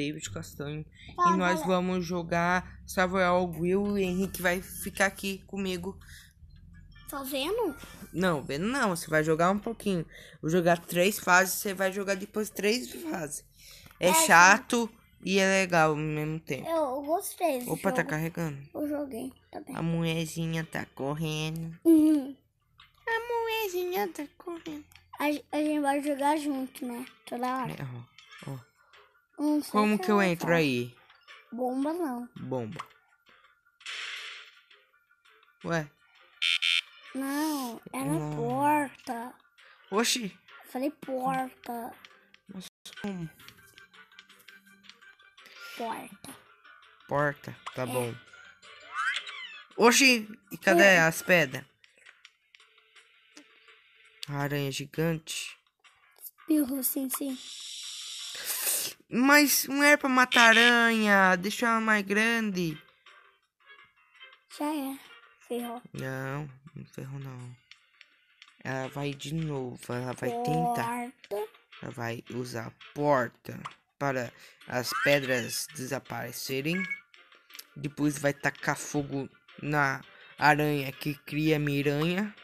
David Castanho. Tá, e nós galera. vamos jogar Samuel Will e o Henrique vai ficar aqui comigo. Tá vendo? Não, vendo não, você vai jogar um pouquinho. Vou jogar três fases, você vai jogar depois três fases. É, É, chato e é legal ao mesmo tempo. Eu, eu gostei Opa, tá jogo. carregando. Eu joguei, tá bem. A mulherzinha tá correndo. Uhum. A mulherzinha tá correndo. A, a gente vai jogar junto, né? Toda hora. É, ó, ó. Como que eu ela entro aí? Bomba não. Bomba. Ué, Não, era Não. porta. oxi. Eu falei porta. Mas como? Porta. Porta, tá É. bom. Oxi, e cadê Ué. as pedras? Aranha gigante. Espirro, sim, sim. Mas não era pra matar aranha, deixa ela mais grande. Já é. Ferrou. Não, não ferrou não. Ela vai de novo, ela vai tentar. Porta. Ela vai usar a porta para as pedras desaparecerem. Depois vai tacar fogo na aranha que cria miranha.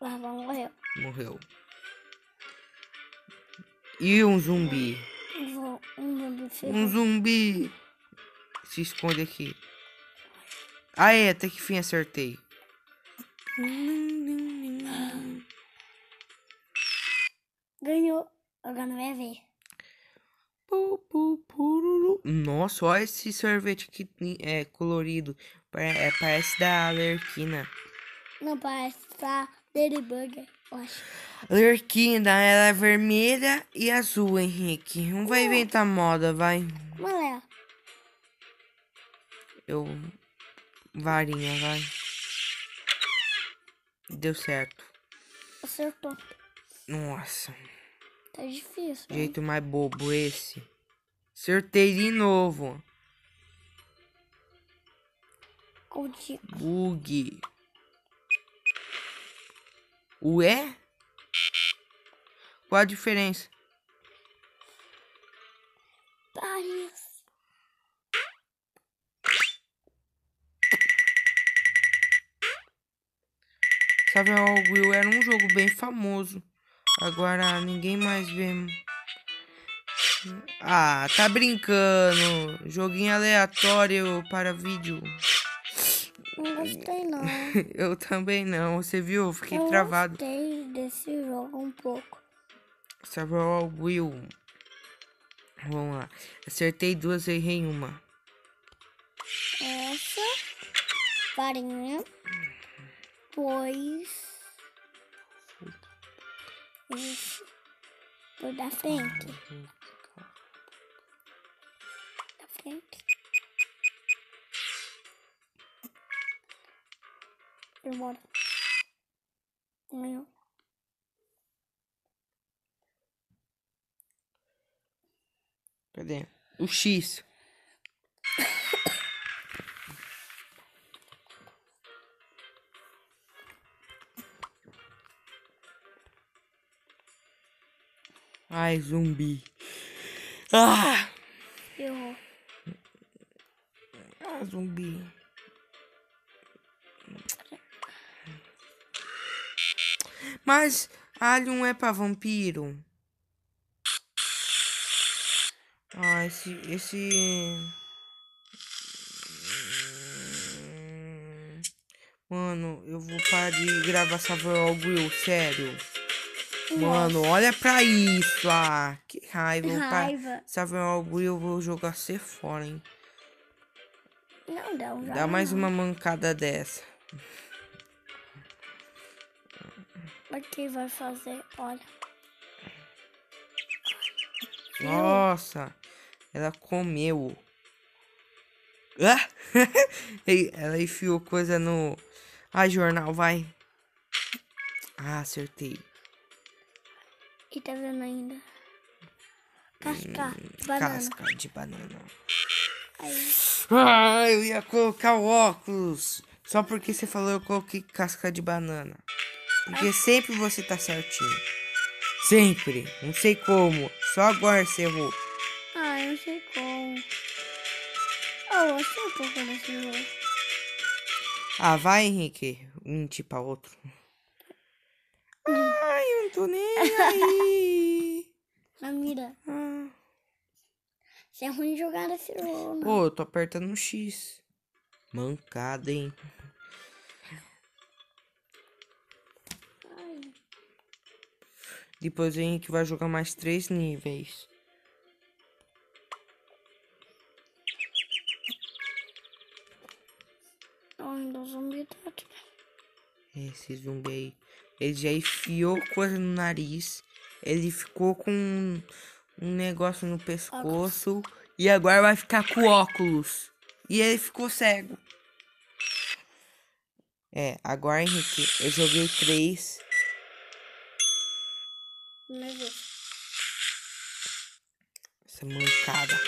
Lá vai morrer. Morreu. E um zumbi. Um zumbi Um. Se esconde aqui. Ah, é, até que fim acertei. Ganhou. Agora não vai ver. Pu, pururu. Nossa, olha esse sorvete aqui é colorido. É, parece da Alerquina. Não parece tá Ladybug, eu acho. Alerquina, ela é vermelha e azul, Henrique. Não vai inventar moda, vai. Ela é? Eu. Varinha, vai. Deu certo. Acertou. Nossa, Tá difícil. hein? jeito mais bobo esse. Acertei de novo. Qual dica? Bug. Ué? Qual a diferença? Paris. Sabe, o Will era um jogo bem famoso. Agora ninguém mais vê. Ah, tá brincando. Joguinho aleatório para vídeo. Não gostei, não. Eu também não. Você viu? Eu fiquei eu travado. gostei desse jogo um pouco. O Will. Vamos lá. Acertei duas e errei uma. Essa. Farinha. Pois. Isso. Por da frente. Da frente. Embora. Ganhou. Cadê? O X. Ai, zumbi. Ah! Errou. Ah, zumbi. Mas alho é pra vampiro. Ah, esse. Esse. Mano, eu vou parar de gravar Samuel Will, sério. Mano, olha pra isso. Ah, que raiva. Raiva. Samuel Will, eu vou jogar você fora, hein. Não, não. já Dá mais uma mancada dessa. Quem vai fazer? Olha. Nossa, ela comeu. Ah! Ela enfiou coisa no. Ah, jornal, vai. Ah, acertei. E tá vendo ainda? Casca de banana. Casca de banana. Aí, Ah, eu ia colocar o óculos. Só porque você falou eu coloquei casca de banana. Porque sempre você tá certinho. Sempre. Não sei como. Só agora você errou. Ah, eu não sei como. Oh, eu sei um pouco desse jogo. Ah, vai, Henrique. Um tipo a outro. Ai, eu não tô nem aí. Na mira. Ah. Você é ruim de jogar nesse jogo. Pô, eu tô apertando no X. Mancada, hein? Depois a gente vai jogar mais três níveis. Onde o zumbi tá aqui. Esse zumbi aí. Ele já enfiou coisa no nariz. Ele ficou com um, um negócio no pescoço. E agora vai ficar com óculos. E ele ficou cego. É, agora, Henrique, eu joguei três. Deus. Essa mancada.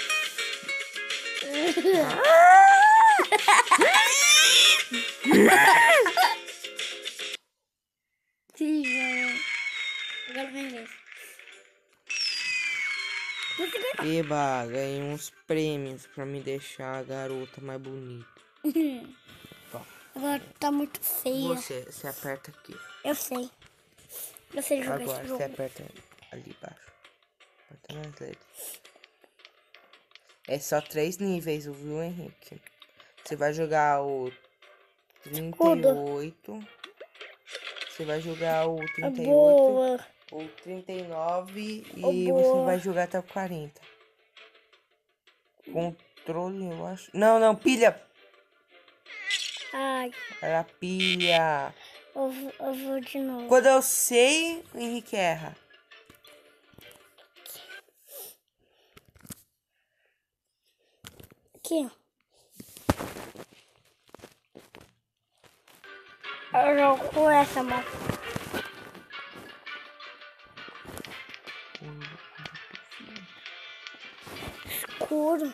Sim, jogo. Agora vem ganhou. Eba, ganhei uns prêmios pra me deixar a garota mais bonita. Agora tá muito feia. Você, você aperta aqui. Eu sei. Jogar Agora esse você jogo. aperta ali embaixo. Aperta nas letras. É só três níveis, viu, Henrique? Você vai jogar o 38. Você vai jogar o É 38, boa. o 39 e Ô, você boa. vai jogar até o 40. Controle, eu acho. Não, não, pilha. Ai, Era pilha. Eu, vou- eu vou de novo. Quando eu sei, o Henrique erra. Aqui. Eu jogo essa mão. Escuro.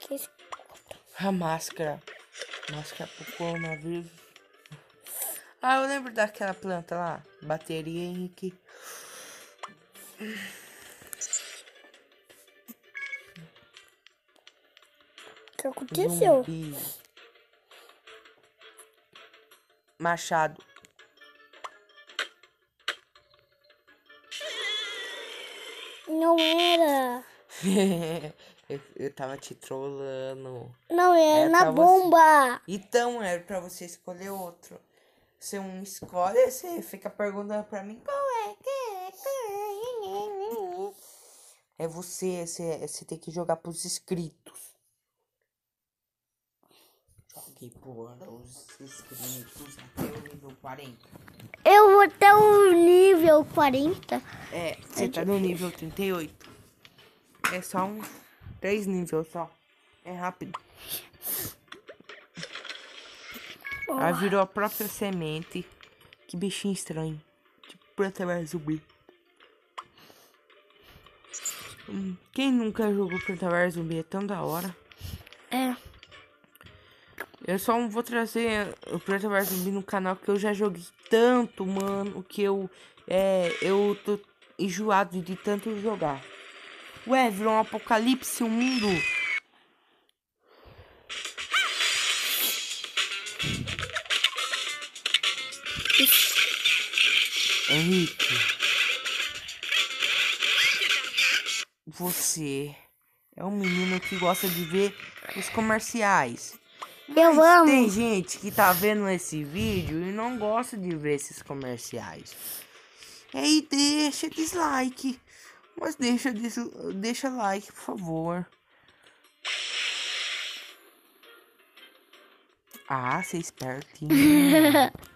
Que escuro. A máscara. Máscara pro coronavírus. Ah, eu lembro daquela planta lá. Bateria, Henrique. O que aconteceu? Zumbi. Machado. Não era. eu, eu tava te trollando. Não era É na pra você. bomba. Então, era pra você escolher outro. Você um escolhe, você fica perguntando pra mim qual é, quem é, quem é. É você, você, você tem que jogar pros inscritos. Jogue por os inscritos até o nível 40. Eu vou até o nível 40. É, você tá no nível 38. É só um. Três níveis só. É rápido. Aí virou a própria semente. Que bichinho estranho. Tipo, planta mais zumbi. Hum, Quem nunca jogou Planta vs Zumbi é tão da hora. É. Eu só não vou trazer o Planta vs Zumbi no canal que eu já joguei tanto, mano, que eu é, eu tô enjoado de tanto jogar. Ué, virou um apocalipse, um mundo. Henrique. Você é um menino que gosta de ver os comerciais. Eu Mas amo. Tem gente que tá vendo esse vídeo e não gosta de ver esses comerciais. E aí deixa dislike. Mas deixa, deixa like, por favor. Ah, você é espertinho.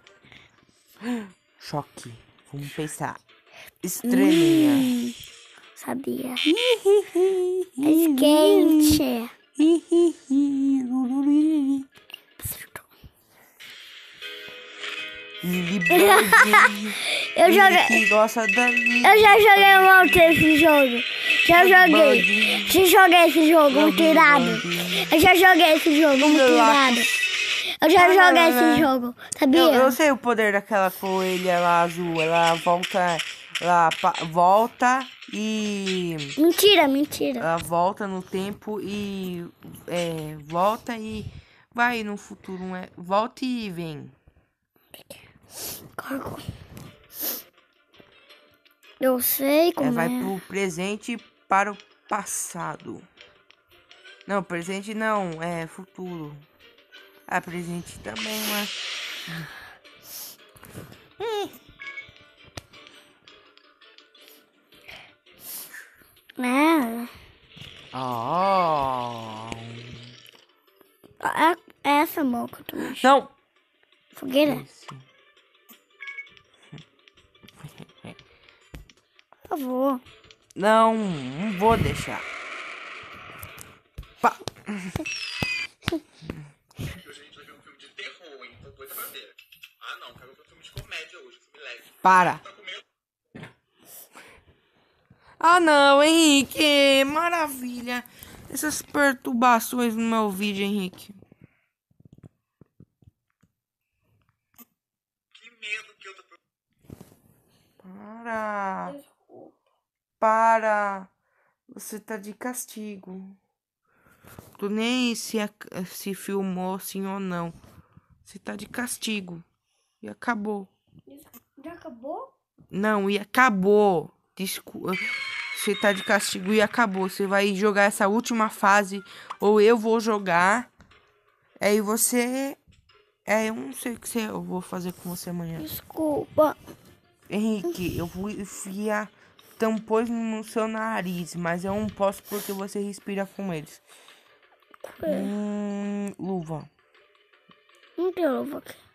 Choque. Vamos pensar. Estrelinha. Sabia. É quente. Eu joguei. gosta da. Eu já joguei muito esse jogo. Já joguei. Já joguei esse jogo, irado. Eu já joguei esse jogo, irado. Eu já joguei esse jogo, Eu, sabia? eu sei o poder daquela coelha lá azul. Ela volta ela volta e. Mentira, mentira. Ela volta no tempo e. É, volta e. Vai no futuro, é, volta e vem. Cargo. Eu sei como é. Vai é. pro presente para o passado. Não, presente não, é futuro. Ah, presente também, mas. Hum. É. Oh. É, é essa mão que eu tô mexendo. Não! Fogueira? Esse. Por favor. Não, não vou deixar. Pa. Hoje a gente vai ver um filme de terror, hein? Tô doida pra ver. Ah, não, quero ver um filme de comédia hoje, filme leve. Para. Ah, não, Henrique. Maravilha. Essas perturbações no meu vídeo, Henrique. Que medo que eu tô... Para. Para. Você tá de castigo. Tu nem se, se filmou sim ou não. Você tá de castigo. E acabou. Já acabou? Não, e acabou. Desculpa. Você tá de castigo e acabou. Você vai jogar essa última fase. Ou eu vou jogar. Aí você. É, eu não sei o que você, eu vou fazer com você amanhã. Desculpa. Henrique, eu vou enfiar tampões no seu nariz, mas eu não posso porque você respira com eles. É. Hum, luva. Não tem luva aqui.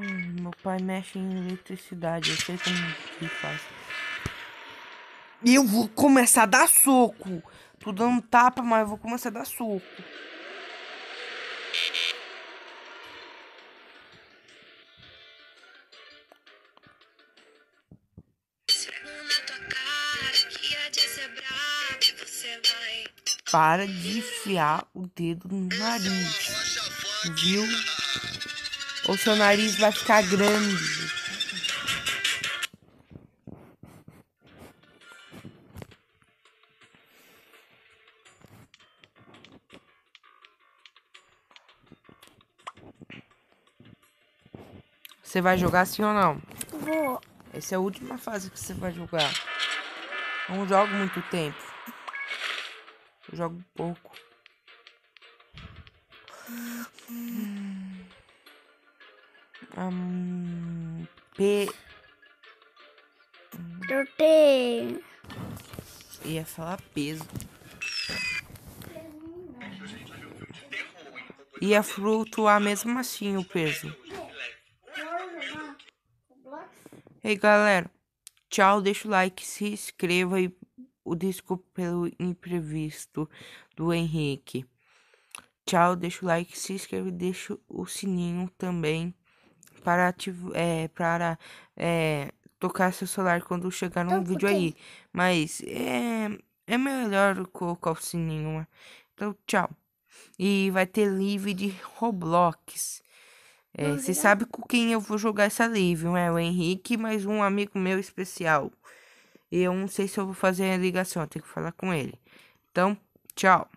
Hum, meu pai mexe em eletricidade, eu sei como que faz. Eu vou começar a dar soco. Tô dando tapa, mas eu vou começar a dar soco. Para de enfiar o dedo no nariz. Viu? Ou seu nariz vai ficar grande. Você vai jogar sim ou não? Vou. Essa é a última fase que você vai jogar. Não jogo muito tempo. Eu jogo pouco. Tenho. Ia falar peso. Ia flutuar mesmo assim o peso. Ei galera, tchau, deixa o like, se inscreva e o desculpa pelo imprevisto do Henrique. Tchau, deixa o like, se inscreve, deixa o sininho também para ativar, é, para é, tocar seu celular quando chegar um vídeo aí. Mas é, é melhor colocar o sininho. Né? Então, tchau. E vai ter live de Roblox. É, você sabe com quem eu vou jogar essa live, não é? O Henrique, mais um amigo meu especial. Eu não sei se eu vou fazer a ligação, eu tenho que falar com ele. Então, tchau.